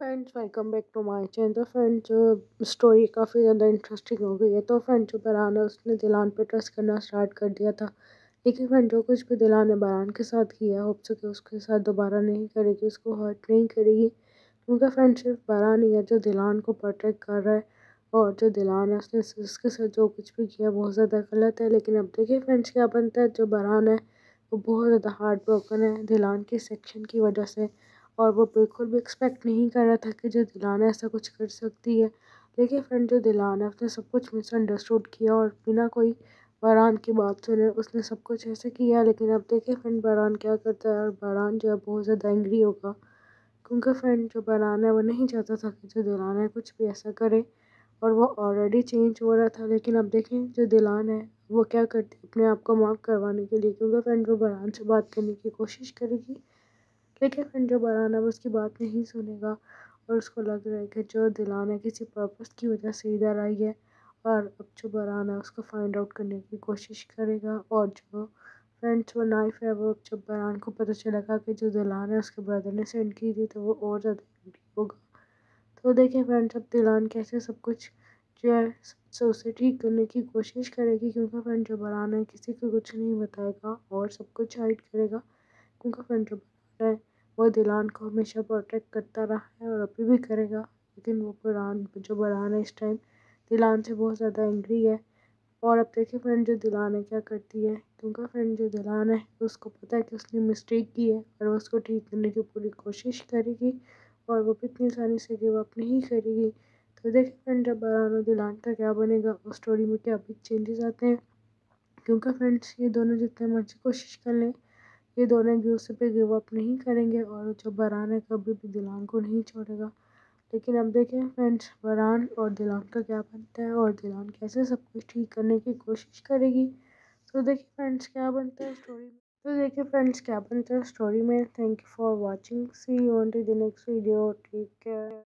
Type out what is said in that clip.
Friends welcome back to my channel friends जो story काफ़ी ज़्यादा इंटरेस्टिंग हो गई है। तो फ्रेंड्स जो बरान है उसने दिलान पे ट्रस्ट करना स्टार्ट कर दिया था। लेकिन फ्रेंड जो कुछ भी दिलान ने बरान के साथ किया होप सके उसके साथ दोबारा नहीं करेगी, उसको हर्ट नहीं करेगी। क्योंकि फ्रेंड सिर्फ़ बरान ही है जो दिलान को प्रोटेक्ट कर रहा है। और जो दिलान है, उसने उसके साथ जो कुछ भी किया, बहुत ज़्यादा गलत है। लेकिन अब देखिए फ्रेंड्स क्या बनता है? जो बरान है, वो बहुत ज़्यादा हार्ट ब्रोकन है दिलान के सेक्शन की वजह से। और वो बिल्कुल भी एक्सपेक्ट नहीं कर रहा था कि जो दिलाना ऐसा कुछ कर सकती है। लेकिन फ्रेंड जो दिलाना उसने सब कुछ मिसअंडरस्टूड किया और बिना कोई बारान की बात सुने, उसने सब कुछ ऐसे किया। लेकिन अब देखिए फ्रेंड बारान क्या करता है और बारान जो है बहुत ज़्यादा एंग्री होगा। क्योंकि फ्रेंड जो बारान है, वो नहीं चाहता था कि जो दिलाना है कुछ भी ऐसा करे और वो ऑलरेडी चेंज हो रहा था। लेकिन अब देखें जो दिलान है, वो क्या करती अपने आप को माफ़ करवाने के लिए। क्योंकि फ्रेंड वो बारान से बात करने की कोशिश करेगी लेकिन जो बराना वो उसकी बात नहीं सुनेगा और उसको लग रहा है कि जो दिलाना किसी पर्पस की वजह से इधर आई है और अब जो बराना उसको फाइंड आउट करने की कोशिश करेगा और जो फ्रेंड्स वो नाइफ है, वो जब बरान को पता चलेगा कि जो दिलान है उसके ब्रदर ने सेंड की थी तो वो और ज़्यादा होगा। तो देखें फ्रेंड्स अब दिलान कैसे सब कुछ जो है सबसे उसे ठीक करने की कोशिश करेगी, क्योंकि फ्रेंड जो बराना है, किसी को कुछ नहीं बताएगा और सब कुछ हाइड करेगा। क्योंकि फ्रेंड जो है, वो दिलान को हमेशा प्रोटेक्ट करता रहा है और अभी भी करेगा, लेकिन वो बुरान जो बुरान है इस टाइम दिलान से बहुत ज़्यादा एंग्री है। और अब देखिए फ्रेंड जो दिलान है क्या करती है, क्योंकि फ्रेंड जो दिलान है, उसको पता है कि उसने मिस्टेक की है और वो उसको ठीक करने की पूरी कोशिश करेगी और वो भी इतनी आसानी से गिव अप नहीं करेगी। तो देखिए फ्रेंड जब बरान और दिलान का क्या बनेगा, उस स्टोरी में क्या बिग चेंजेस आते हैं, क्योंकि फ्रेंड्स ये दोनों जितने मर्ज़ी कोशिश कर लें ये दोनों एक दूसरे पे गिव अप नहीं करेंगे और जो बरान है कभी भी दिलान को नहीं छोड़ेगा। लेकिन अब देखें फ्रेंड्स, बरान और दिलान का क्या बनता है और दिलान कैसे सब कुछ ठीक करने की कोशिश करेगी। तो देखिए फ्रेंड्स, क्या बनता है स्टोरी में? तो देखिए फ्रेंड्स, क्या बनता है स्टोरी में? Thank you for watching see you on to the next video take care